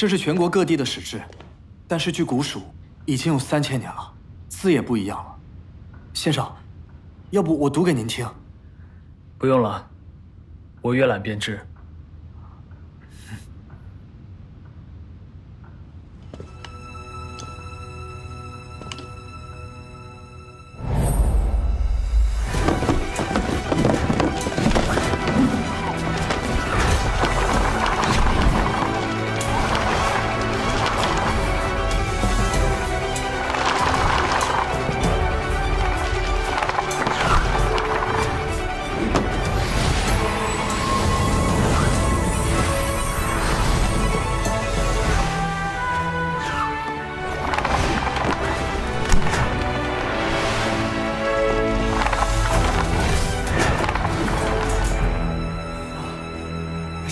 这是全国各地的史志，但是据古蜀，已经有三千年了，字也不一样了。先生，要不我读给您听？不用了，我阅览便知。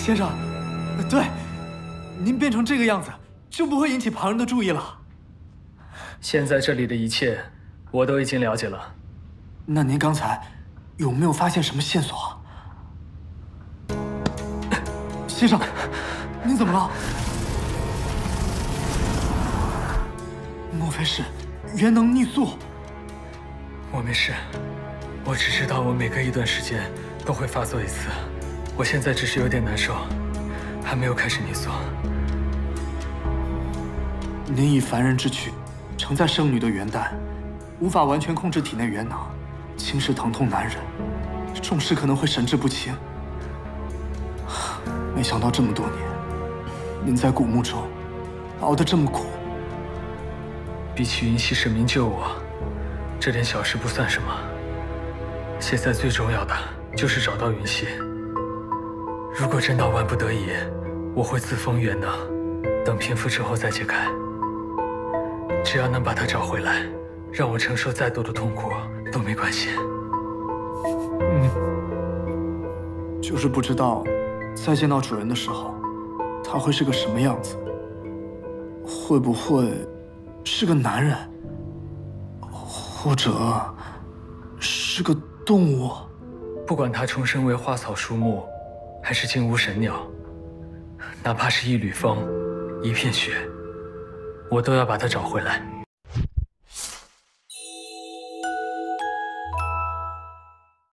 先生，对，您变成这个样子，就不会引起旁人的注意了。现在这里的一切，我都已经了解了。那您刚才有没有发现什么线索啊？先生，您怎么了？莫非是元能逆速？我没事，我只知道我每隔一段时间都会发作一次。我现在只是有点难受，还没有开始逆缩。您以凡人之躯承载圣女的元丹，无法完全控制体内元能，轻视疼痛难忍，重视可能会神志不清。没想到这么多年，您在古墓中熬得这么苦。比起云溪神明救我，这点小事不算什么。现在最重要的就是找到云溪。如果真到万不得已，我会自封元能，等平复之后再解开。只要能把他找回来，让我承受再多的痛苦都没关系。嗯，就是不知道，再见到主人的时候，他会是个什么样子？会不会是个男人，或者是个动物？不管他重生为花草树木。还是金乌神鸟，哪怕是一缕风，一片雪，我都要把它找回来。